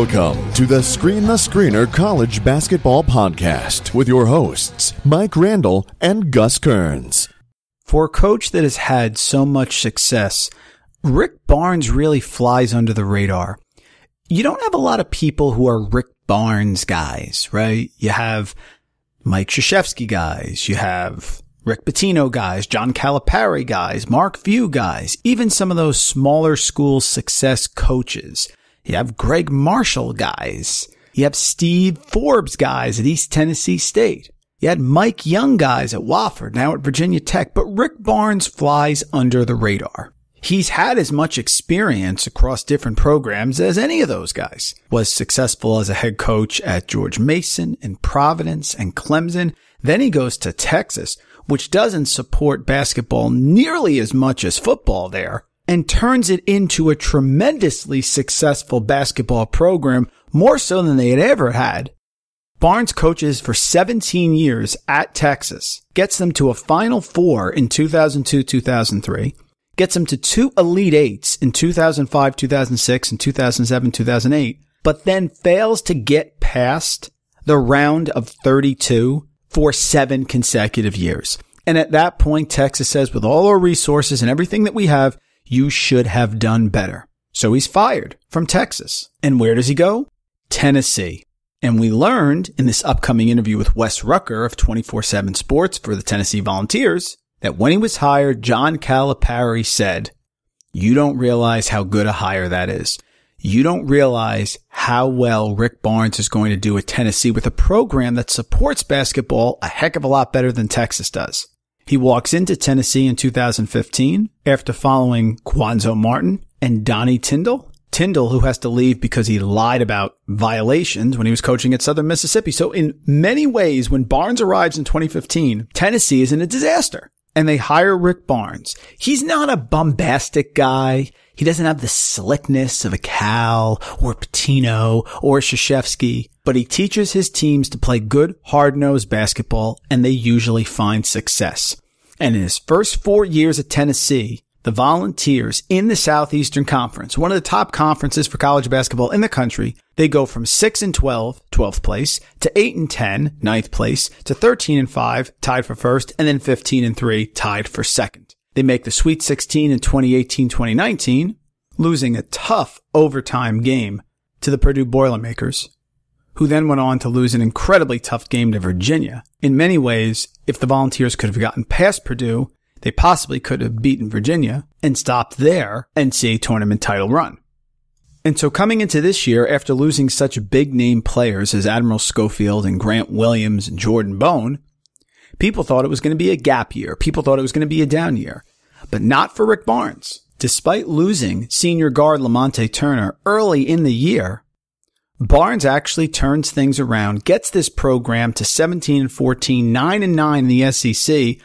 Welcome to the Screen the Screener College Basketball Podcast with your hosts, Mike Randle and Gus Kearns. For a coach that has had so much success, Rick Barnes really flies under the radar. You don't have a lot of people who are Rick Barnes guys, right? You have Mike Krzyzewski guys. You have Rick Pitino guys, John Calipari guys, Mark Few guys, even some of those smaller school success coaches. You have Gregg Marshall guys. You have Steve Forbes guys at East Tennessee State. You had Mike Young guys at Wofford, now at Virginia Tech, but Rick Barnes flies under the radar. He's had as much experience across different programs as any of those guys. Was successful as a head coach at George Mason and Providence and Clemson. Then he goes to Texas, which doesn't support basketball nearly as much as football there and turns it into a tremendously successful basketball program, more so than they had ever had. Barnes coaches for 17 years at Texas, gets them to a Final Four in 2002-2003, gets them to two Elite Eights in 2005, 2006, and 2007, 2008, but then fails to get past the round of 32 for seven consecutive years. And at that point, Texas says, with all our resources and everything that we have, you should have done better. So he's fired from Texas. And where does he go? Tennessee. And we learned in this upcoming interview with Wes Rucker of 24-7 Sports for the Tennessee Volunteers that when he was hired, John Calipari said, you don't realize how good a hire that is you don't realize how well Rick Barnes is going to do at Tennessee with a program that supports basketball a heck of a lot better than Texas does. He walks into Tennessee in 2015 after following Cuonzo Martin and Donnie Tyndall. Tyndall, who has to leave because he lied about violations when he was coaching at Southern Mississippi. So in many ways, when Barnes arrives in 2015, Tennessee is in a disaster and they hire Rick Barnes. He's not a bombastic guy. He doesn't have the slickness of a Cal or Pitino or Krzyzewski, but he teaches his teams to play good, hard-nosed basketball and they usually find success. And in his first four years at Tennessee, the Volunteers in the Southeastern Conference, one of the top conferences for college basketball in the country, they go from 6 and 12, 12th place, to 8 and 10, 9th place, to 13 and 5, tied for first, and then 15 and 3, tied for second. They make the Sweet 16 in 2018-2019, losing a tough overtime game to the Purdue Boilermakers, who then went on to lose an incredibly tough game to Virginia. In many ways, if the Volunteers could have gotten past Purdue, they possibly could have beaten Virginia and stopped their NCAA tournament title run. And so coming into this year, after losing such big name players as Admiral Schofield and Grant Williams and Jordan Bone, People thought it was going to be a gap year. People thought it was going to be a down year, but not for Rick Barnes. Despite losing senior guard Lamonte Turner early in the year, Barnes actually turns things around, gets this program to 17 and 14, 9 and 9 in the SEC,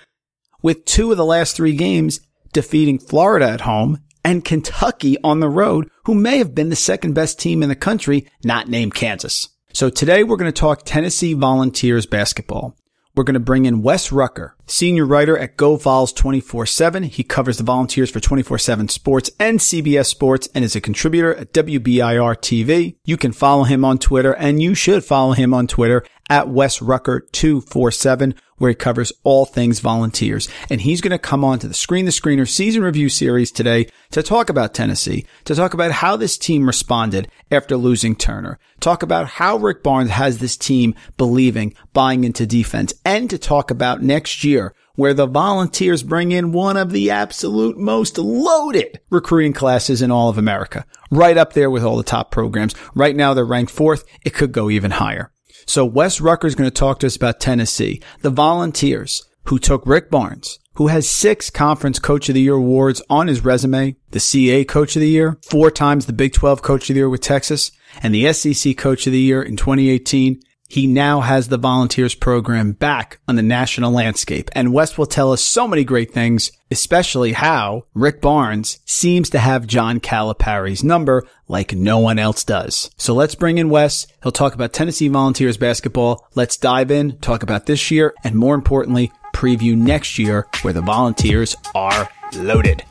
with two of the last three games defeating Florida at home and Kentucky on the road, who may have been the second best team in the country, not named Kansas. So today we're going to talk Tennessee Volunteers basketball we're going to bring in Wes Rucker, senior writer at Go Vols 24-7. He covers the volunteers for 24-7 Sports and CBS Sports and is a contributor at WBIR TV. You can follow him on Twitter and you should follow him on Twitter at Wes Rucker 247 where he covers all things volunteers. And he's going to come on to the Screen the Screener season review series today to talk about Tennessee, to talk about how this team responded after losing Turner, talk about how Rick Barnes has this team believing, buying into defense, and to talk about next year where the volunteers bring in one of the absolute most loaded recruiting classes in all of America. Right up there with all the top programs. Right now they're ranked fourth. It could go even higher. So Wes Rucker is going to talk to us about Tennessee, the Volunteers, who took Rick Barnes, who has six Conference Coach of the Year awards on his resume, the CA Coach of the Year, four times the Big 12 Coach of the Year with Texas, and the SEC Coach of the Year in 2018, he now has the volunteers program back on the national landscape. And Wes will tell us so many great things, especially how Rick Barnes seems to have John Calipari's number like no one else does. So let's bring in Wes. He'll talk about Tennessee Volunteers basketball. Let's dive in, talk about this year, and more importantly, preview next year where the volunteers are loaded.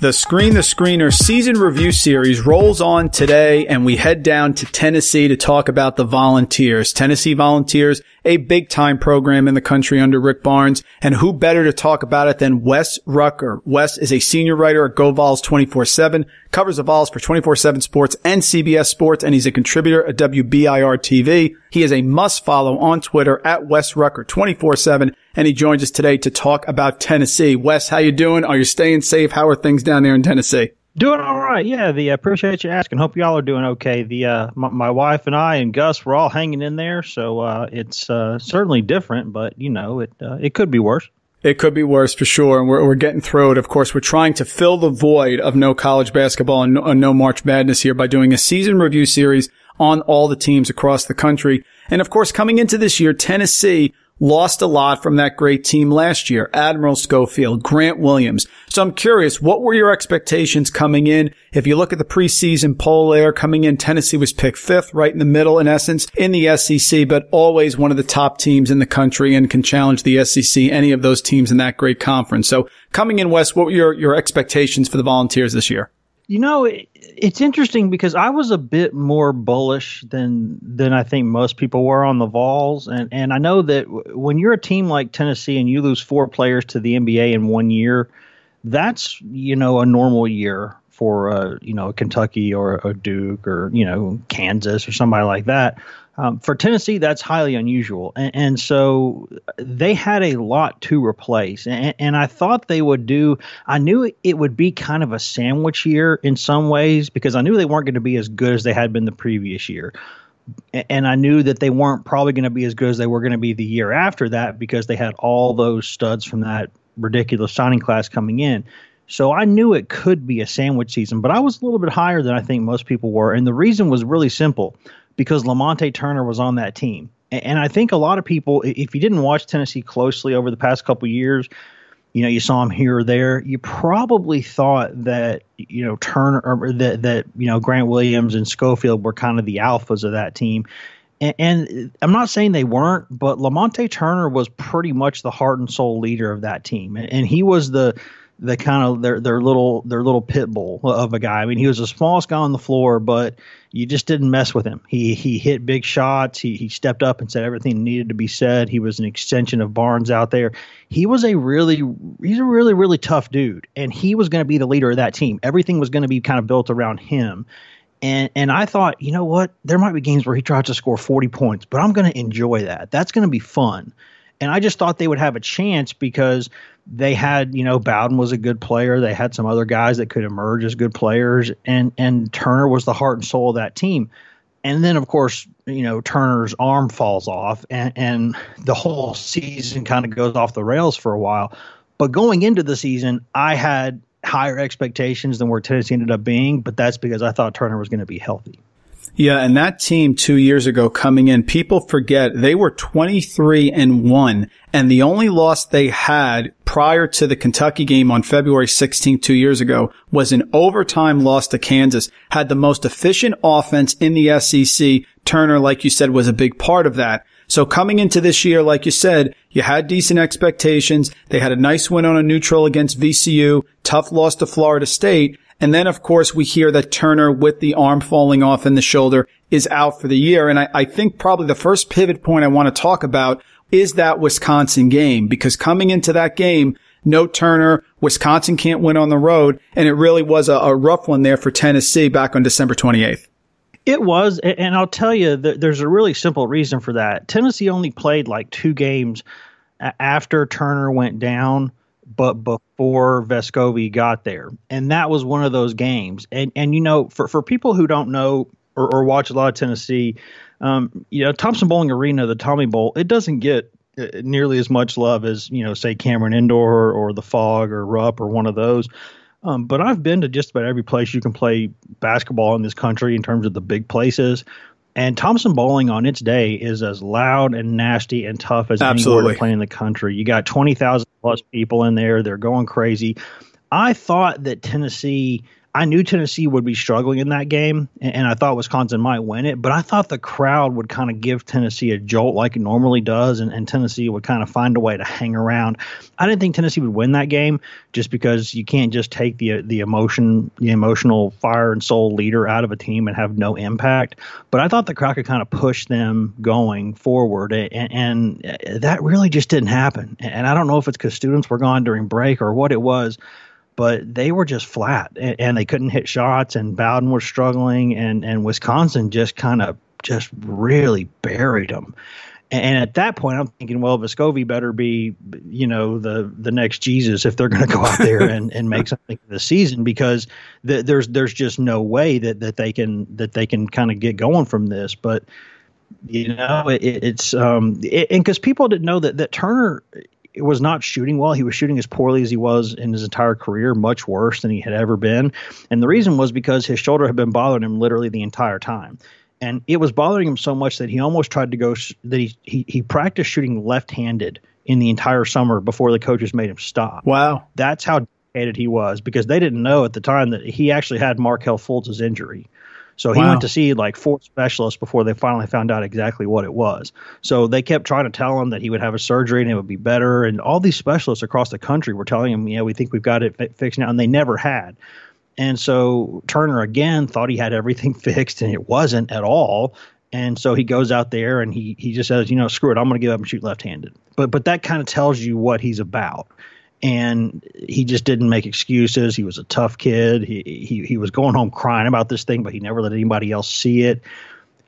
The Screen the Screener season review series rolls on today and we head down to Tennessee to talk about the Volunteers. Tennessee Volunteers, a big time program in the country under Rick Barnes. And who better to talk about it than Wes Rucker? Wes is a senior writer at GoVols 24-7, covers the Vols for 24-7 Sports and CBS Sports, and he's a contributor at WBIR TV. He is a must follow on Twitter at Wes Rucker 24-7 and he joins us today to talk about Tennessee. Wes, how you doing? Are you staying safe? How are things down there in Tennessee? Doing all right. Yeah, the uh, appreciate you asking. Hope y'all are doing okay. The uh, my, my, wife and I and Gus we're all hanging in there, so uh, it's uh, certainly different, but you know it uh, it could be worse. It could be worse for sure, and we're we're getting through it. Of course, we're trying to fill the void of no college basketball and no, no March Madness here by doing a season review series on all the teams across the country. And of course, coming into this year, Tennessee lost a lot from that great team last year. Admiral Schofield, Grant Williams. So I'm curious, what were your expectations coming in? If you look at the preseason poll there coming in, Tennessee was picked fifth, right in the middle in essence in the SEC, but always one of the top teams in the country and can challenge the SEC, any of those teams in that great conference. So coming in Wes, what were your, your expectations for the Volunteers this year? You know, it's interesting because I was a bit more bullish than than I think most people were on the Vols, and and I know that when you're a team like Tennessee and you lose four players to the NBA in one year, that's you know a normal year for uh, you know Kentucky or a Duke or you know Kansas or somebody like that. Um, for Tennessee, that's highly unusual, and, and, so they had a lot to replace. And, and, I thought they would do. I knew it would be kind of a sandwich year in some ways because I knew they weren't going to be as good as they had been the previous year, and I knew that they weren't probably going to be as good as they were going to be the year after that because they had all those studs from that ridiculous signing class coming in. So I knew it could be a sandwich season, but I was a little bit higher than I think most people were, and the reason was really simple because Lamonte Turner was on that team. And I think a lot of people, if you didn't watch Tennessee closely over the past couple years, you know, you saw him here or there, you probably thought that, you know, Turner or that, that, you know, Grant Williams and Schofield were kind of the alphas of that team. And, and I'm not saying they weren't, but Lamonte Turner was pretty much the heart and soul leader of that team. And he was the, the kind of their their little their little pit bull of a guy. I mean, he was the smallest guy on the floor, but you just didn't mess with him. He he hit big shots. He he stepped up and said everything needed to be said. He was an extension of Barnes out there. He was a really he's a really really tough dude, and he was going to be the leader of that team. Everything was going to be kind of built around him. And and I thought, you know what? There might be games where he tries to score 40 points, but I'm going to enjoy that. That's going to be fun. And I just thought they would have a chance because they had, you know, Bowden was a good player. They had some other guys that could emerge as good players, and and Turner was the heart and soul of that team. And then, of course, you know, Turner's arm falls off, and, and the whole season kind of goes off the rails for a while. But going into the season, I had higher expectations than where Tennessee ended up being, but that's because I thought Turner was going to be healthy. Yeah, and that team two years ago coming in, people forget they were 23 and 1, and the only loss they had prior to the Kentucky game on February 16th, two years ago, was an overtime loss to Kansas. Had the most efficient offense in the SEC. Turner, like you said, was a big part of that. So coming into this year, like you said, you had decent expectations. They had a nice win on a neutral against VCU, tough loss to Florida State. And then, of course, we hear that Turner with the arm falling off in the shoulder is out for the year. And I, I think probably the first pivot point I want to talk about is that Wisconsin game because coming into that game, no Turner, Wisconsin can't win on the road. And it really was a, a rough one there for Tennessee back on December 28th. It was, and I'll tell you, there's a really simple reason for that. Tennessee only played like two games after Turner went down but before Vescovi got there. And that was one of those games. And and you know, for, for people who don't know or, or watch a lot of Tennessee, um, you know, Thompson Boling Arena, the Tommy Bowl, it doesn't get uh, nearly as much love as, you know, say Cameron Indoor or, or the Phog or Rupp or one of those. Um, but I've been to just about every place you can play basketball in this country in terms of the big places. And Thompson Boling on its day is as loud and nasty and tough as Absolutely. anywhere to play in the country. You got 20,000 plus people in there. They're going crazy. I thought that Tennessee, I knew Tennessee would be struggling in that game, and, and I thought Wisconsin might win it. But I thought the crowd would kind of give Tennessee a jolt like it normally does, and, and Tennessee would kind of find a way to hang around. I didn't think Tennessee would win that game just because you can't just take the the emotion, the emotional fire and soul leader out of a team and have no impact. But I thought the crowd could kind of push them going forward, and, and that really just didn't happen. And I don't know if it's because students were gone during break or what it was but they were just flat and, and, they couldn't hit shots and Bowden was struggling and, and Wisconsin just kind of just really buried them. And at that point, I'm thinking, well, Vescovi better be, you know, the the next Jesus if they're going to go out there and, and make something this season because th- there's there's just no way that, that they can that they can kind of get going from this. But you know, it, it's um, it, and because people didn't know that that Turner was not shooting well. He was shooting as poorly as he was in his entire career, much worse than he had ever been. And the reason was because his shoulder had been bothering him literally the entire time. And it was bothering him so much that he almost tried to go, that he, he, he practiced shooting left handed in the entire summer before the coaches made him stop. Wow. That's how dedicated he was because they didn't know at the time that he actually had Markelle Fultz's injury. So he wow. went to see like four specialists before they finally found out exactly what it was. So they kept trying to tell him that he would have a surgery and it would be better. And all these specialists across the country were telling him, yeah, we think we've got it fi- fixed now. And they never had. And so Turner again thought he had everything fixed and it wasn't at all. And so he goes out there and he he just says, you know, screw it, I'm going to give up and shoot left-handed. But but that kind of tells you what he's about and he just didn't make excuses. He was a tough kid. He, he he was going home crying about this thing, but he never let anybody else see it.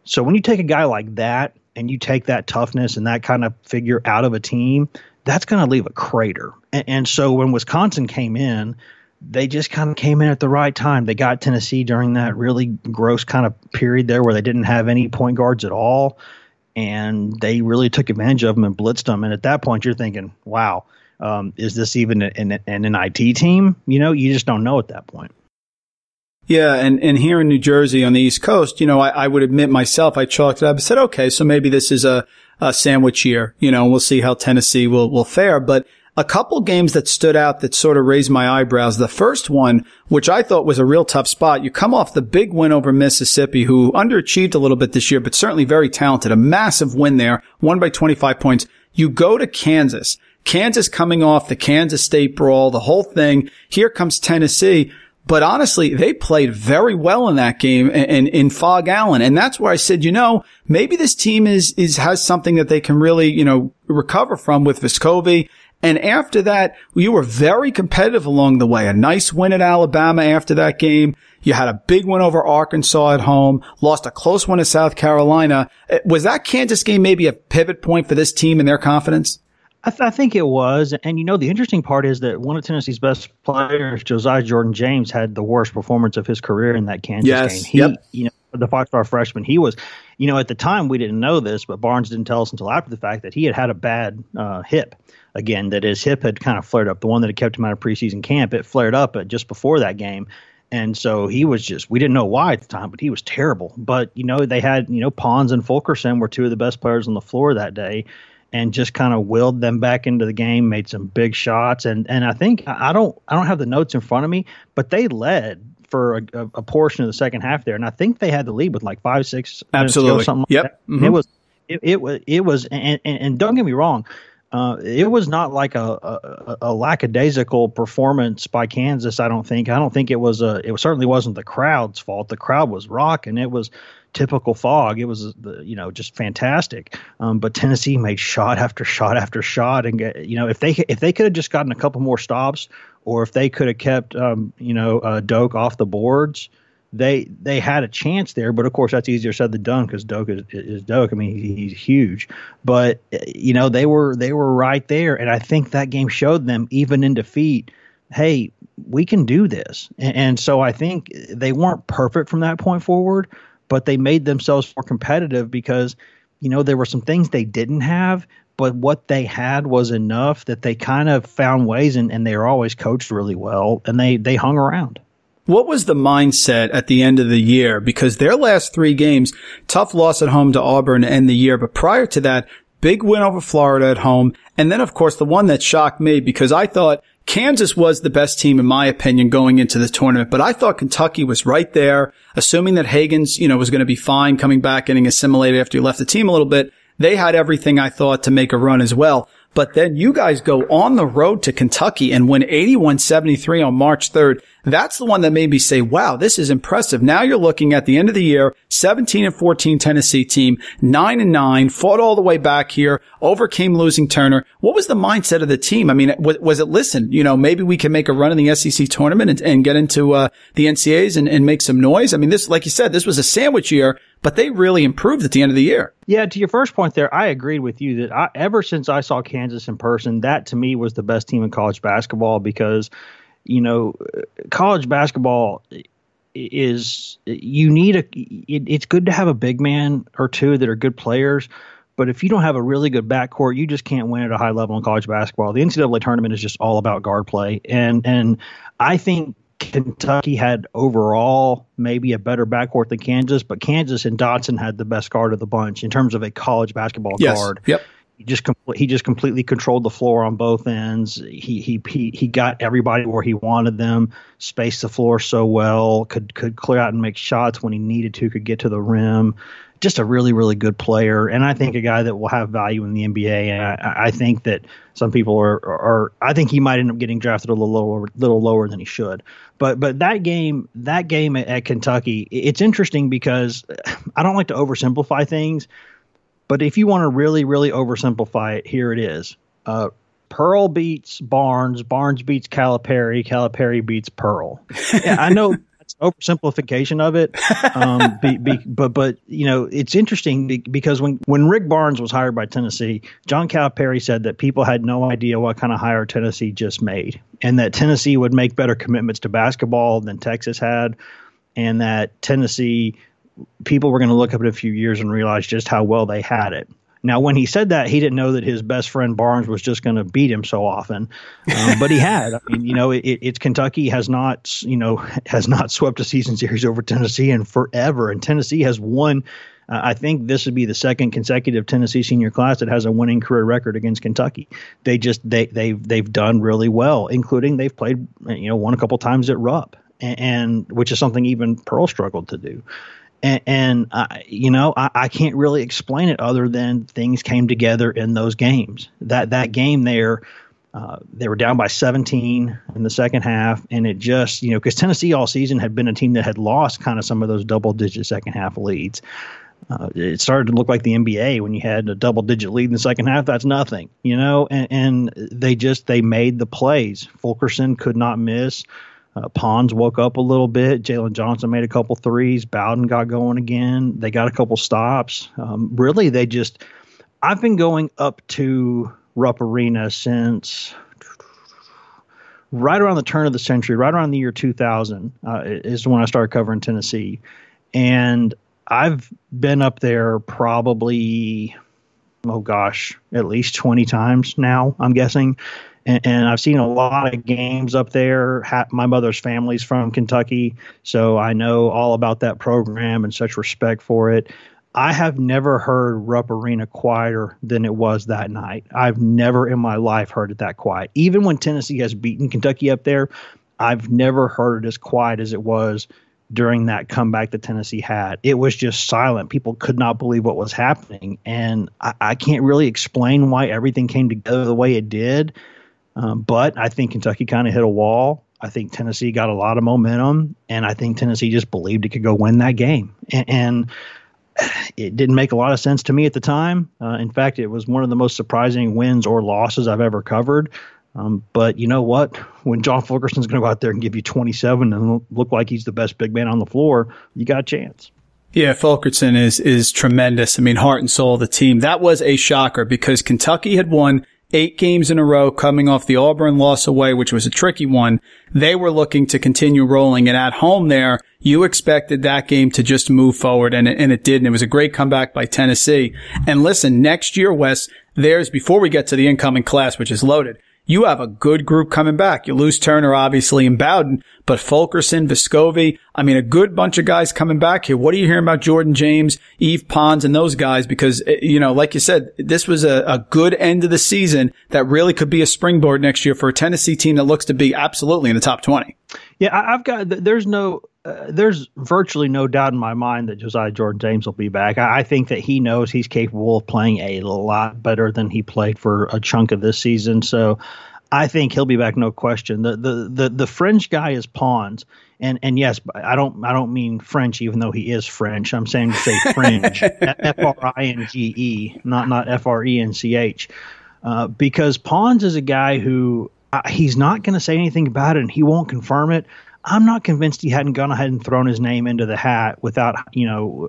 So when you take a guy like that and you take that toughness and that kind of figure out of a team, that's going to leave a crater. And, and so when Wisconsin came in, they just kind of came in at the right time. They got Tennessee during that really gross kind of period there where they didn't have any point guards at all. And they really took advantage of them and blitzed them. And at that point, you're thinking, wow, um, is this even an, an, an IT team? You know, you just don't know at that point. Yeah, and, and here in New Jersey on the East Coast, you know, I, I would admit myself, I chalked it up and said, okay, so maybe this is a, a sandwich year, you know, we'll see how Tennessee will, will fare. But a couple games that stood out that sort of raised my eyebrows. The first one, which I thought was a real tough spot, you come off the big win over Mississippi, who underachieved a little bit this year, but certainly very talented. A massive win there, won by 25 points. You go to Kansas Kansas coming off the Kansas State brawl, the whole thing. Here comes Tennessee. But honestly, they played very well in that game in, in Phog Allen. And that's where I said, you know, maybe this team is, is, has something that they can really, you know, recover from with Vescovi. And after that, you were very competitive along the way. A nice win at Alabama after that game. You had a big win over Arkansas at home, lost a close one to South Carolina. Eh, was that Kansas game maybe a pivot point for this team and their confidence? I, th- I, think it was, and you know the interesting part is that one of Tennessee's best players, Josiah Jordan James, had the worst performance of his career in that Kansas yes. game. He, yep. you know, the five star freshman, he was, you know, at the time we didn't know this, but Barnes didn't tell us until after the fact that he had had a bad uh, hip. Again, that his hip had kind of flared up. The one that had kept him out of preseason camp, it flared up just before that game. And so he was just, we didn't know why at the time, but he was terrible. But, you know, they had, you know, Pons and Fulkerson were two of the best players on the floor that day and just kind of willed them back into the game, made some big shots, and and I think I don't I don't have the notes in front of me, but they led for a, a portion of the second half there, and I think they had the lead with like five six absolutely something. Like yep, mm-hmm. it was it, it was it was and, and, and don't get me wrong. Uh, it was not like a, a, a, lackadaisical performance by Kansas. I don't think. I don't think it was a. It certainly wasn't the crowd's fault. The crowd was rocking. It was typical Phog. It was the you know just fantastic. Um, but Tennessee made shot after shot after shot, and get, you know if they if they could have just gotten a couple more stops, or if they could have kept um, you know uh, Doke off the boards, they they had a chance there. But of course that's easier said than done because Doke is, is Doke. I mean he's huge, but you know they were they were right there, and I think that game showed them even in defeat. Hey, we can do this. And, and so I think they weren't perfect from that point forward, but they made themselves more competitive because you know there were some things they didn't have but what they had was enough that they kind of found ways and, and they were always coached really well and they they hung around what was the mindset at the end of the year? Because their last three games, tough loss at home to Auburn to end the year, but prior to that, big win over Florida at home. And then, of course, the one that shocked me because I thought Kansas was the best team, in my opinion, going into the tournament, but I thought Kentucky was right there, assuming that Hagans, you know, was going to be fine coming back, getting assimilated after he left the team a little bit. They had everything I thought to make a run as well. But then you guys go on the road to Kentucky and win 81-73 on March 3rd. That's the one that made me say, wow, this is impressive. Now you're looking at the end of the year, 17 and 14 Tennessee team, 9 and 9, fought all the way back here, overcame losing Turner. What was the mindset of the team? I mean, was, it, listen, you know, maybe we can make a run in the SEC tournament and, and get into uh, the NCAAs and, and make some noise? I mean, this, like you said, this was a sandwich year but they really improved at the end of the year. Yeah, to your first point there, I agreed with you that I, ever since I saw Kansas in person, that to me was the best team in college basketball because, you know, college basketball is you need a it, it's good to have a big man or two that are good players but if you don't have a really good backcourt, you just can't win at a high level in college basketball. The NCAA tournament is just all about guard play, and and I think Kentucky had overall maybe a better backcourt than Kansas, but Kansas and Dotson had the best guard of the bunch in terms of a college basketball yes. guard. Yep. He just com- he just completely controlled the floor on both ends. He he he he got everybody where he wanted them. Spaced the floor so well. Could could clear out and make shots when he needed to. Could get to the rim just a really, really good player, and I think a guy that will have value in the NBA. And I, I think that some people are, are, I think he might end up getting drafted a little lower, little lower than he should. But, but that game, that game at, at Kentucky, it's interesting because I don't like to oversimplify things, but if you want to really, really oversimplify it, here it is. Uh, Pearl beats Barnes, Barnes beats Calipari, Calipari beats Pearl. Yeah, I know oversimplification of it. Um, be, be, but but you know it's interesting because when when Rick Barnes was hired by Tennessee, John Calipari said that people had no idea what kind of hire Tennessee just made, and that Tennessee would make better commitments to basketball than Texas had, and that Tennessee people were going to look up in a few years and realize just how well they had it. Now, when he said that, he didn't know that his best friend Barnes was just going to beat him so often, um, but he had. I mean, you know, it, it's Kentucky has not, you know, has not swept a season series over Tennessee in forever, and Tennessee has won. Uh, I think this would be the second consecutive Tennessee senior class that has a winning career record against Kentucky. They just they they've they've done really well, including they've played, you know, won a couple times at Rupp, and, and which is something even Pearl struggled to do and, and I, you know I, I, can't really explain it other than things came together in those games. That that game there, uh, they were down by 17 in the second half, and it just you know because Tennessee all season had been a team that had lost kind of some of those double digit second half leads. Uh, it started to look like the NBA when you had a double digit lead in the second half. That's nothing, you know, and, and they just they made the plays. Fulkerson could not miss. Uh, Pons woke up a little bit. Jalen Johnson made a couple threes. Bowden got going again. They got a couple stops. Um, really, they just. I've been going up to Rupp Arena since right around the turn of the century, right around the year 2000 uh, is when I started covering Tennessee, and I've been up there probably, oh gosh, at least 20 times now. I'm guessing and, and I've seen a lot of games up there. Ha- my mother's family's from Kentucky, so I know all about that program and such respect for it. I have never heard Rupp Arena quieter than it was that night. I've never in my life heard it that quiet. Even when Tennessee has beaten Kentucky up there, I've never heard it as quiet as it was during that comeback that Tennessee had. It was just silent. People could not believe what was happening. And I, I can't really explain why everything came together the way it did. Um, but I think Kentucky kind of hit a wall. I think Tennessee got a lot of momentum, and I think Tennessee just believed it could go win that game. And, and it didn't make a lot of sense to me at the time. Uh, in fact, it was one of the most surprising wins or losses I've ever covered. Um, but you know what? When John Fulkerson's going to go out there and give you 27 and look like he's the best big man on the floor, you got a chance. Yeah, Fulkerson is is tremendous. I mean, heart and soul of the team. That was a shocker because Kentucky had won eight games in a row coming off the Auburn loss away, which was a tricky one. They were looking to continue rolling and at home there, you expected that game to just move forward and it, and it did. And it was a great comeback by Tennessee. And listen, next year, Wes, there's before we get to the incoming class, which is loaded, you have a good group coming back. You lose Turner, obviously, and Bowden, but Fulkerson, Vescovi, I mean, a good bunch of guys coming back here. What are you hearing about Jordan James, Yves Pons, and those guys? Because, eh, you know, like you said, this was a, a good end of the season that really could be a springboard next year for a Tennessee team that looks to be absolutely in the top 20. Yeah, I, have got, there's no, uh, there's virtually no doubt in my mind that Josiah Jordan James will be back. I, I, think that he knows he's capable of playing a lot better than he played for a chunk of this season. So I think he'll be back, no question. The the the, the French guy is Pons. And and yes, I don't I don't mean French, even though he is French. I'm saying to say fringe, F R I N G E, not not F R E N C H, uh, because Pons is a guy who uh, he's not going to say anything about it, and he won't confirm it. I'm not convinced he hadn't gone ahead and thrown his name into the hat without, you know,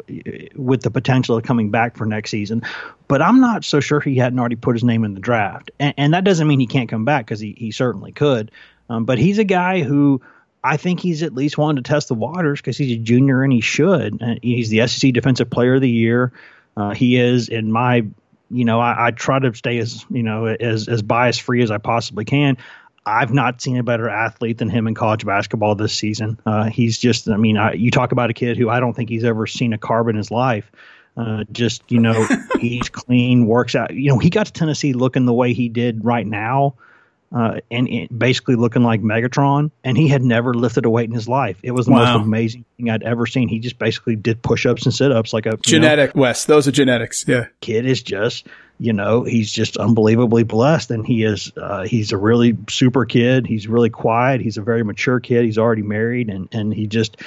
with the potential of coming back for next season. But I'm not so sure he hadn't already put his name in the draft. And, and that doesn't mean he can't come back because he, he certainly could. Um, but he's a guy who I think he's at least wanted to test the waters because he's a junior and he should. He's the SEC Defensive Player of the Year. Uh, he is, in my you know, I, I, try to stay as you know as as bias free as I possibly can. I've not seen a better athlete than him in college basketball this season. Uh, he's just, I mean, I, you talk about a kid who I don't think he's ever seen a carb in his life. Uh, just, you know, he's clean, works out. You know, he got to Tennessee looking the way he did right now uh, and, basically looking like Megatron. And he had never lifted a weight in his life. It was the wow. most amazing thing I'd ever seen. He just basically did push ups and sit ups like a genetic know, Wes. Those are genetics. Yeah. Kid is just, you know, he's just unbelievably blessed. And he is, uh, he's a really super kid. He's really quiet. He's a very mature kid. He's already married and, and he just,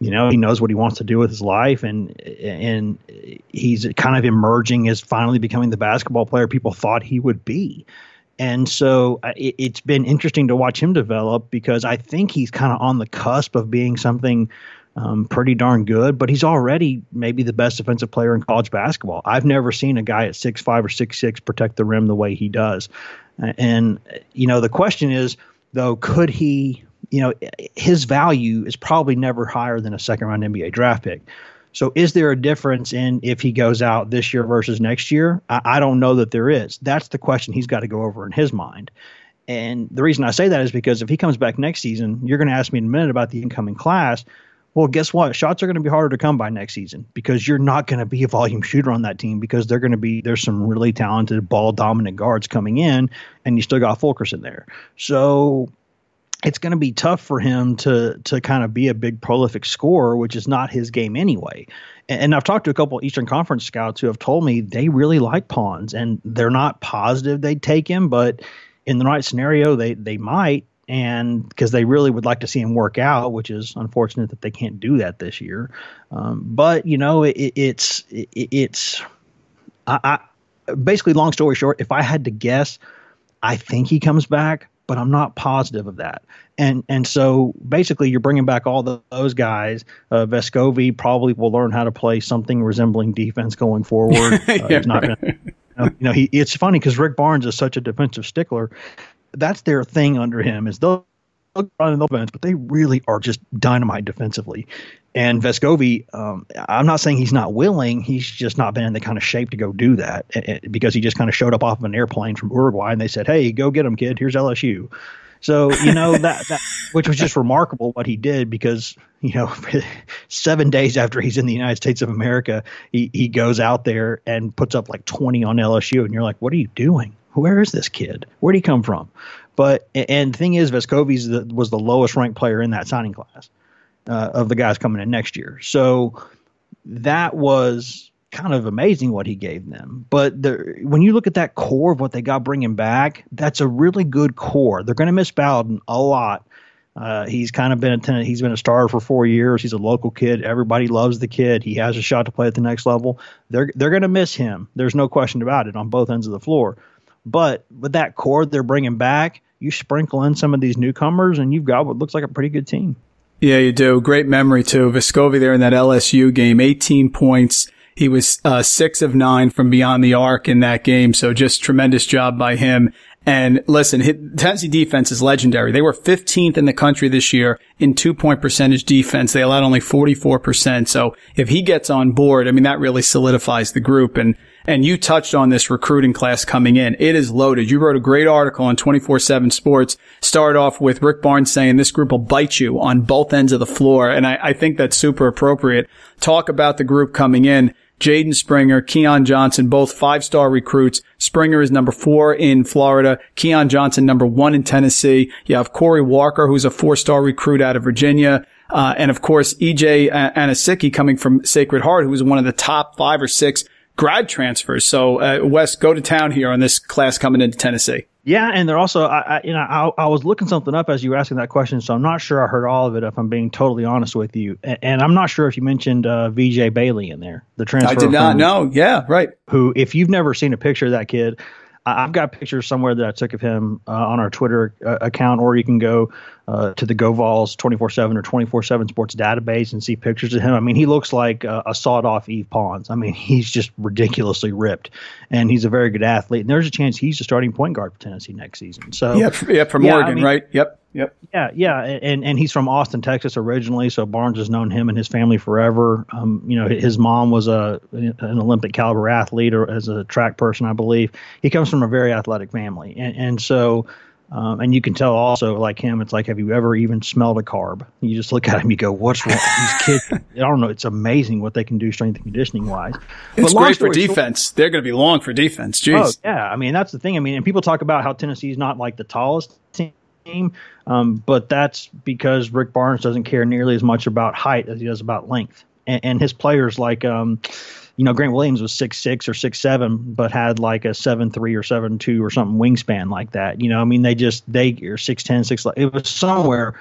you know he knows what he wants to do with his life and and he's kind of emerging as finally becoming the basketball player people thought he would be and so uh, it, has been interesting to watch him develop because I think he's kind of on the cusp of being something um, pretty darn good, but he's already maybe the best defensive player in college basketball. I've never seen a guy at six five or six six protect the rim the way he does. And, you know, the question is, though, could he, you know, his value is probably never higher than a second round NBA draft pick. So, is there a difference in if he goes out this year versus next year? I, I don't know that there is. That's the question he's got to go over in his mind. And the reason I say that is because if he comes back next season, you're going to ask me in a minute about the incoming class. Well, guess what? Shots are going to be harder to come by next season because you're not going to be a volume shooter on that team because they're going to be there's some really talented ball dominant guards coming in, and you still got Fulkerson there. So it's going to be tough for him to to kind of be a big prolific scorer, which is not his game anyway. And, and I've talked to a couple Eastern Conference scouts who have told me they really like Pons, and they're not positive they'd take him, but in the right scenario, they they might, and because they really would like to see him work out, which is unfortunate that they can't do that this year. Um, but you know, it, it's it, it's I, I basically long story short, if I had to guess, I think he comes back but I'm not positive of that. And and so basically, you're bringing back all the, those guys. Uh, Vescovi probably will learn how to play something resembling defense going forward. Uh, yeah, he's not gonna, you know, you know, he. It's funny because Rick Barnes is such a defensive stickler. That's their thing under him is they'll in the offense, but they really are just dynamite defensively. And Vescovi, um, I'm not saying he's not willing. He's just not been in the kind of shape to go do that because he just kind of showed up off of an airplane from Uruguay and they said, "Hey, go get him, kid. Here's LSU." So you know that, that which was just remarkable what he did because you know seven days after he's in the United States of America, he he goes out there and puts up like 20 on LSU, and you're like, "What are you doing? Where is this kid? Where'd he come from?" But and the thing is, Vescovi was the lowest ranked player in that signing class uh, of the guys coming in next year. So that was kind of amazing what he gave them. But the, when you look at that core of what they got bringing back, that's a really good core. They're going to miss Bowden a lot. Uh, he's kind of been a tenant, he's been a starter for four years. He's a local kid. Everybody loves the kid. He has a shot to play at the next level. They're they're going to miss him. There's no question about it on both ends of the floor. But with that core they're bringing back, you sprinkle in some of these newcomers, and you've got what looks like a pretty good team. Yeah, you do. Great memory too. Vescovi there in that LSU game, 18 points. He was uh, six of nine from beyond the arc in that game. So just tremendous job by him. And listen, Tennessee defense is legendary. They were 15th in the country this year in two point percentage defense. They allowed only 44%. So if he gets on board, I mean, that really solidifies the group. And And you touched on this recruiting class coming in. It is loaded. You wrote a great article on 24-7 sports. Started off with Rick Barnes saying this group will bite you on both ends of the floor. And I, I think that's super appropriate. Talk about the group coming in. Jaden Springer, Keon Johnson, both five-star recruits. Springer is number four in Florida. Keon Johnson, number one in Tennessee. You have Corey Walker, who's a four-star recruit out of Virginia. Uh, and of course, EJ Anosike coming from Sacred Heart, who was one of the top five or six grad transfers. So, uh, Wes, go to town here on this class coming into Tennessee. Yeah, and they're also, I, I you know, I, I, was looking something up as you were asking that question, so I'm not sure I heard all of it. If I'm being totally honest with you, and, and I'm not sure if you mentioned uh, VJ Bailey in there, the transfer. I did not know. Yeah, right. Who, if you've never seen a picture of that kid, I've got pictures somewhere that I took of him uh, on our Twitter uh, account, or you can go uh, to the GoVols 24/7 or 24/7 Sports database and see pictures of him. I mean, he looks like a, a sawed-off Yves Pons. I mean, he's just ridiculously ripped, and he's a very good athlete. And there's a chance he's the starting point guard for Tennessee next season. So yeah, yeah, from yeah, Oregon, I mean, right? Yep. Yep. Yeah, yeah, and and he's from Austin, Texas originally, so Barnes has known him and his family forever. Um, you know, his mom was a an Olympic caliber athlete or as a track person, I believe. He comes from a very athletic family, and and so. Um, and you can tell also, like him, it's like, have you ever even smelled a carb? You just look at him, you go, what's wrong? These kids, I don't know. It's amazing what they can do strength and conditioning wise. It's great for defense. Short, They're going to be long for defense. Jeez. Oh, yeah. I mean, that's the thing. I mean, and people talk about how Tennessee's not like the tallest team Um, but that's because Rick Barnes doesn't care nearly as much about height as he does about length. And, and his players, like, um, you know, Grant Williams was six six or six seven, but had like a seven three or seven two or something wingspan like that. You know, I mean, they just they are six ten six. It was somewhere.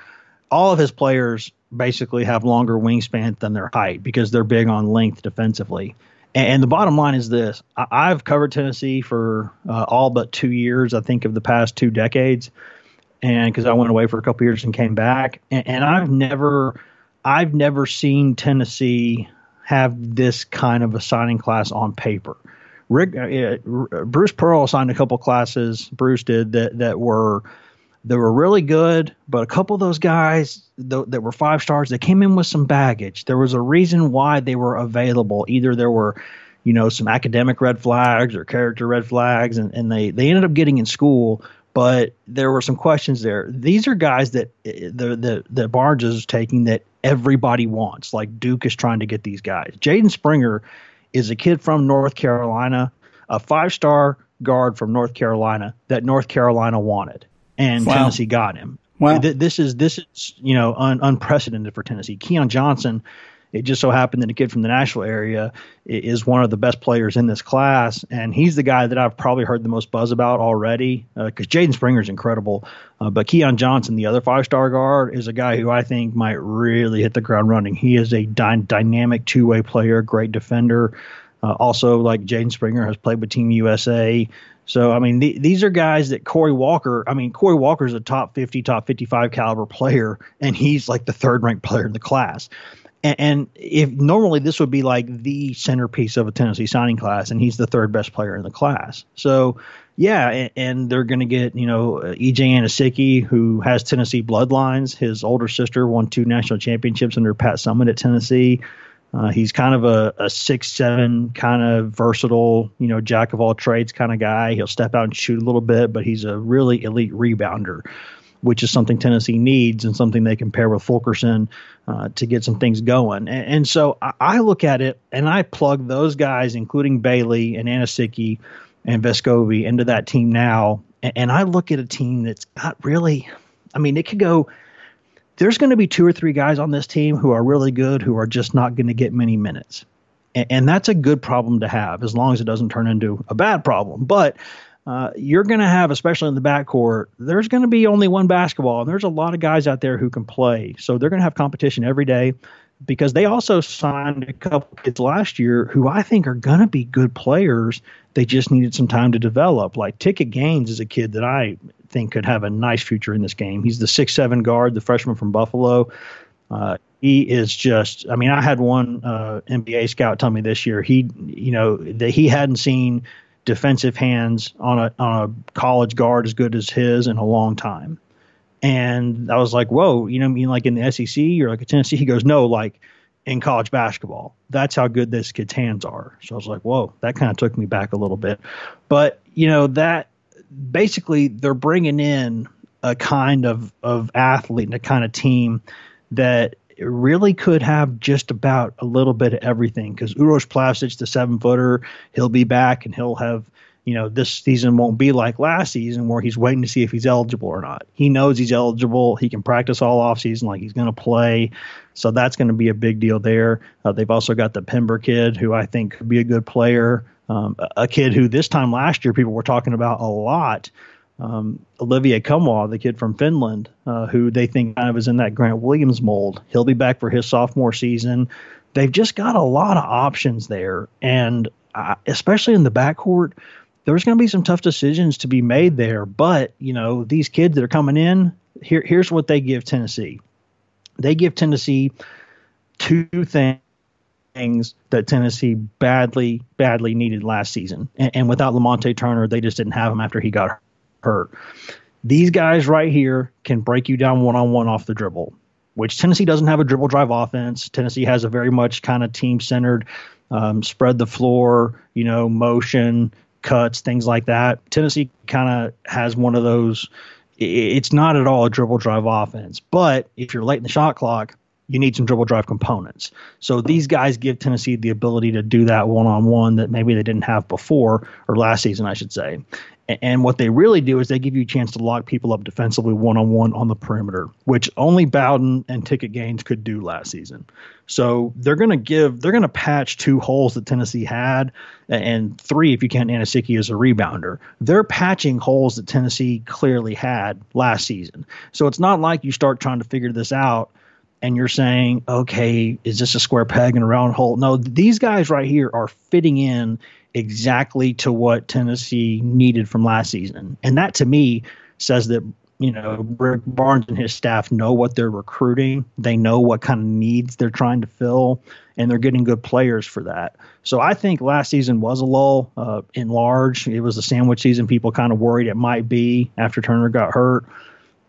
All of his players basically have longer wingspan than their height because they're big on length defensively. And the bottom line is this: I've covered Tennessee for uh, all but two years. I think of the past two decades and because I went away for a couple years and came back, and, and I've never, I've never seen Tennessee have this kind of a signing class on paper. Rick, uh, Bruce Pearl signed a couple classes. Bruce did that that were that were really good, but a couple of those guys th- that were five stars, they came in with some baggage. There was a reason why they were available. Either there were, you know, some academic red flags or character red flags, and, and they they ended up getting in school but there were some questions there. These are guys that eh, the the the Barnes is taking that everybody wants. Like Duke is trying to get these guys. Jaden Springer is a kid from North Carolina, a five star guard from North Carolina that North Carolina wanted, and wow. Tennessee got him. Wow. This is this is you know un, unprecedented for Tennessee. Keon Johnson it just so happened that a kid from the Nashville area is one of the best players in this class, and he's the guy that I've probably heard the most buzz about already. Because uh, Jaden Springer is incredible, uh, but Keon Johnson, the other five-star guard, is a guy who I think might really hit the ground running. He is a dy- dynamic two-way player, great defender. Uh, also, like Jaden Springer has played with Team USA. So, I mean, these are guys that Corey Walker, I mean, Corey Walker is a top 50, top 55 caliber player, and he's like the third ranked player in the class. And, and if normally this would be like the centerpiece of a Tennessee signing class, and he's the third best player in the class. So, yeah, and, and they're going to get you know EJ Anosike, who has Tennessee bloodlines. His older sister won two national championships under Pat Summitt at Tennessee. Uh, he's kind of a, a six seven kind of versatile, you know, jack of all trades kind of guy. He'll step out and shoot a little bit, but he's a really elite rebounder which is something Tennessee needs and something they can pair with Fulkerson uh, to get some things going. And, and so I, I, look at it and I plug those guys, including Bailey and Anosike and Vescovi, into that team now. And, and I look at a team that's got really, I mean, it could go. There's going to be two or three guys on this team who are really good, who are just not going to get many minutes. And, and that's a good problem to have as long as it doesn't turn into a bad problem. But uh, you're going to have, especially in the backcourt, there's going to be only one basketball, and there's a lot of guys out there who can play. So they're going to have competition every day because they also signed a couple kids last year who I think are going to be good players. They just needed some time to develop. Like Ticket Gaines is a kid that I think could have a nice future in this game. He's the six seven guard, the freshman from Buffalo. Uh, he is just. I mean, I had one uh, NBA scout tell me this year he, you know, that he hadn't seen defensive hands on a on a college guard as good as his in a long time. And I was like, whoa, you know, I mean, like in the SEC or like a Tennessee. He goes, no, like in college basketball. That's how good this kid's hands are. So I was like, whoa, that kind of took me back a little bit. But, you know, that basically they're bringing in a kind of, of athlete and a kind of team that really could have just about a little bit of everything because Uros Plavsic, the seven footer, he'll be back and he'll have you know, this season won't be like last season where he's waiting to see if he's eligible or not. He knows he's eligible. He can practice all offseason like he's going to play. So that's going to be a big deal there. Uh, they've also got the Pember kid, who I think could be a good player. Um, a kid who this time last year people were talking about a lot. Um, Olivier Nkamhoua, the kid from Finland, uh, who they think kind of is in that Grant Williams mold. He'll be back for his sophomore season. They've just got a lot of options there. And uh, especially in the backcourt, there's going to be some tough decisions to be made there. But you know, these kids that are coming in, here here's what they give Tennessee. They give Tennessee two things that Tennessee badly, badly needed last season. And, and without Lamonte Turner, they just didn't have him after he got hurt. These guys right here can break you down one on one off the dribble, which Tennessee doesn't have a dribble drive offense. Tennessee has a very much kind of team centered, um, spread the floor, you know, motion, cuts, things like that. Tennessee kind of has one of those. It's not at all a dribble drive offense, but if you're late in the shot clock, you need some dribble drive components. So these guys give Tennessee the ability to do that one on one that maybe they didn't have before or last season, I should say. And what they really do is they give you a chance to lock people up defensively one on one on the perimeter, which only Bowden and Ticket Gaines could do last season. So they're going to give, they're going to patch two holes that Tennessee had, and three if you count Anosike as a rebounder. They're patching holes that Tennessee clearly had last season. So it's not like you start trying to figure this out and you're saying, okay, is this a square peg in a round hole? No, these guys right here are fitting in exactly to what Tennessee needed from last season. And that to me says that, you know, Rick Barnes and his staff know what they're recruiting. They know what kind of needs they're trying to fill, and they're getting good players for that. So I think last season was a lull uh, in large. It was a sandwich season. People kind of worried it might be after Turner got hurt.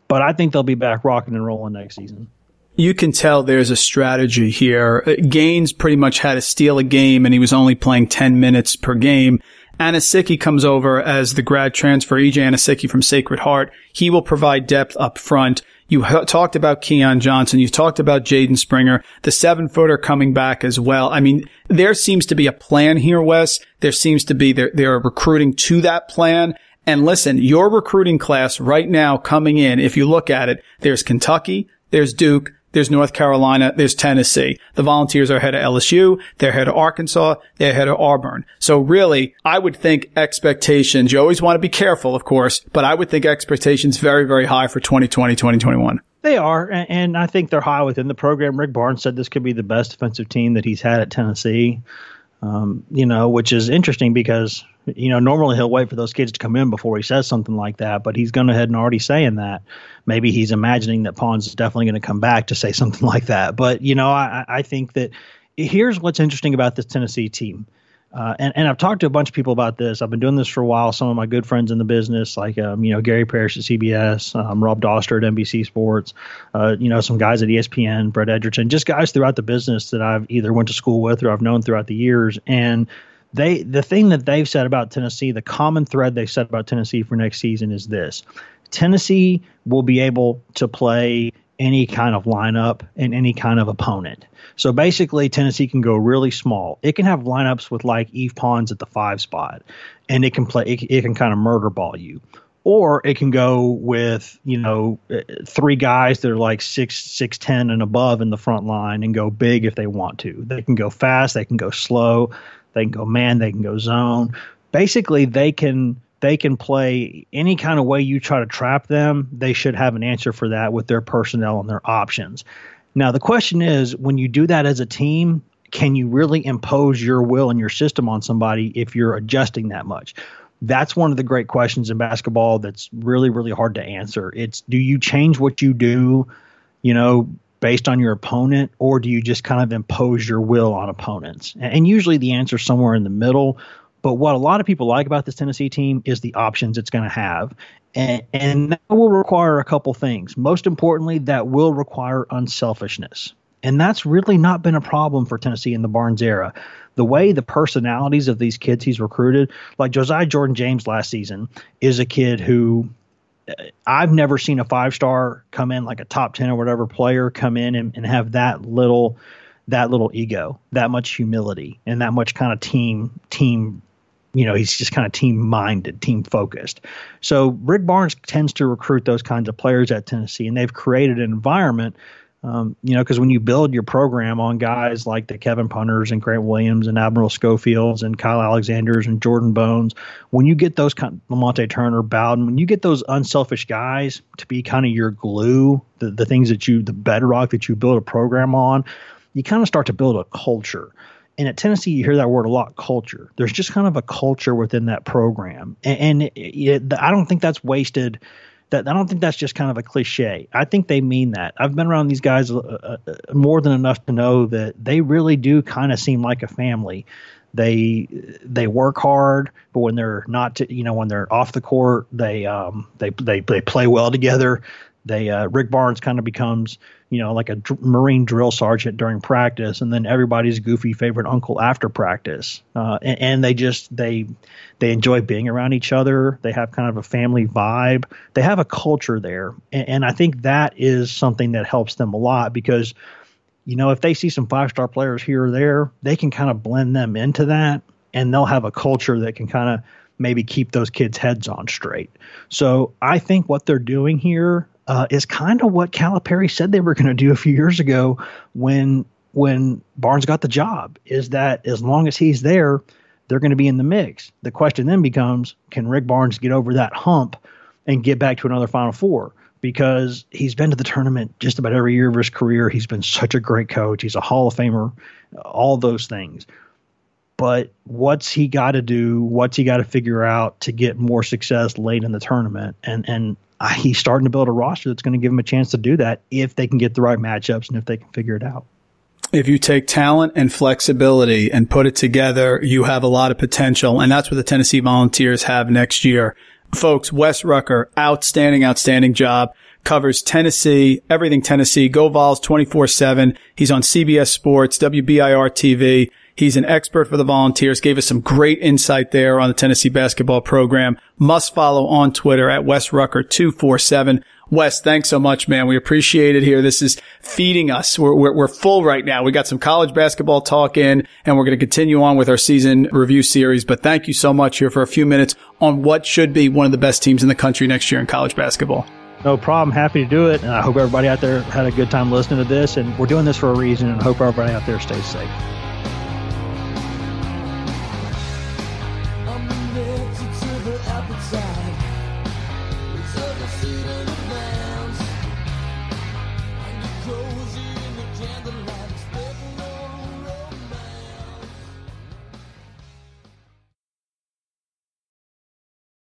But I think they'll be back rocking and rolling next season you can tell there's a strategy here. Uh, Gaines pretty much had to steal a game and he was only playing 10 minutes per game. Anosike comes over as the grad transfer, EJ Anosike from Sacred Heart. He will provide depth up front. You talked about Keon Johnson. You talked about Jaden Springer, the seven footer coming back as well. I mean, there seems to be a plan here, Wes. There seems to be, they're, they're recruiting to that plan. And listen, your recruiting class right now coming in, if you look at it, there's Kentucky, there's Duke, there's North Carolina. There's Tennessee. The Volunteers are ahead of LSU. They're ahead of Arkansas. They're ahead of Auburn. So really, I would think expectations, you always want to be careful, of course, but I would think expectations very, very high for 2020, 2021. They are, and I think they're high within the program. Rick Barnes said this could be the best defensive team that he's had at Tennessee. Um, you know, which is interesting because you know normally he'll wait for those kids to come in before he says something like that, but he's gone ahead and already saying that. Maybe he's imagining that Pons is definitely going to come back to say something like that. But you know, I, I think that here's what's interesting about this Tennessee team. Uh, and, and I've talked to a bunch of people about this. I've been doing this for a while. Some of my good friends in the business, like um, you know Gary Parrish at CBS, um, Rob Dauster at NBC Sports, uh, you know some guys at ESPN, Brett Edgerton, just guys throughout the business that I've either went to school with or I've known throughout the years. And they the thing that they've said about Tennessee, the common thread they've said about Tennessee for next season is this: Tennessee will be able to play any kind of lineup and any kind of opponent. So basically, Tennessee can go really small. It can have lineups with like Yves Pons at the five spot, and it can play. It, it can kind of murder ball you, or it can go with you know uh, three guys that are like six six ten and above in the front line and go big if they want to. They can go fast. They can go slow. They can go man. They can go zone. Basically, they can they can play any kind of way you try to trap them. They should have an answer for that with their personnel and their options. Now, the question is when you do that as a team, can you really impose your will and your system on somebody if you're adjusting that much? That's one of the great questions in basketball that's really, really hard to answer. It's do you change what you do, you know, based on your opponent, or do you just kind of impose your will on opponents? And usually the answer is somewhere in the middle. But what a lot of people like about this Tennessee team is the options it's going to have. And, and that will require a couple things. Most importantly, that will require unselfishness. And that's really not been a problem for Tennessee in the Barnes era. The way the personalities of these kids he's recruited, like Josiah Jordan James last season, is a kid who uh, I've never seen a five star come in like a top 10 or whatever player come in and, and have that little that little ego, that much humility, and that much kind of team team you know, he's just kind of team minded, team focused. So Rick Barnes tends to recruit those kinds of players at Tennessee, and they've created an environment. Um, you know, because when you build your program on guys like the Kevin Punters and Grant Williams and Admiral Schofields and Kyle Alexanders and Jordan Bones, when you get those kind of Lamonte Turner, Bowden, when you get those unselfish guys to be kind of your glue, the, the things that you, the bedrock that you build a program on, you kind of start to build a culture. And at Tennessee, you hear that word a lot culture. There's just kind of a culture within that program. And, and it, it, I don't think that's wasted. That, I don't think that's just kind of a cliche. I think they mean that. I've been around these guys uh, uh, more than enough to know that they really do kind of seem like a family. They they work hard, but when they're not, to, you know, when they're off the court, they um they they they play well together. They uh, Rick Barnes kind of becomes you know like a dr- Marine drill sergeant during practice, and then everybody's goofy favorite uncle after practice. Uh, and, and, they just they they enjoy being around each other. They have kind of a family vibe. They have a culture there, and, and I think that is something that helps them a lot because you know if they see some five star players here or there, they can kind of blend them into that, and they'll have a culture that can kind of maybe keep those kids' heads on straight. So I think what they're doing here uh, is kind of what Calipari said they were going to do a few years ago when when Barnes got the job. Is that as long as he's there, they're going to be in the mix. The question then becomes, can Rick Barnes get over that hump and get back to another Final Four? Because he's been to the tournament just about every year of his career. He's been such a great coach. He's a Hall of Famer, all those things. But what's he got to do? What's he got to figure out to get more success late in the tournament? And and Uh, he's starting to build a roster that's going to give him a chance to do that if they can get the right matchups and if they can figure it out. If you take talent and flexibility and put it together, you have a lot of potential. And that's what the Tennessee Volunteers have next year. Folks, Wes Rucker, outstanding, outstanding job. Covers Tennessee, everything Tennessee. Go Vols 24-7. He's on CBS Sports, WBIR TV. He's an expert for the Volunteers, gave us some great insight there on the Tennessee basketball program. Must follow on Twitter at Wes Rucker 247. Wes, thanks so much, man. We appreciate it here. This is feeding us. We're, we're, we're full right now. We got some college basketball talk in and we're going to continue on with our season review series. But thank you so much here for a few minutes on what should be one of the best teams in the country next year in college basketball. No problem. Happy to do it. And I hope everybody out there had a good time listening to this. And we're doing this for a reason and hope everybody out there stays safe.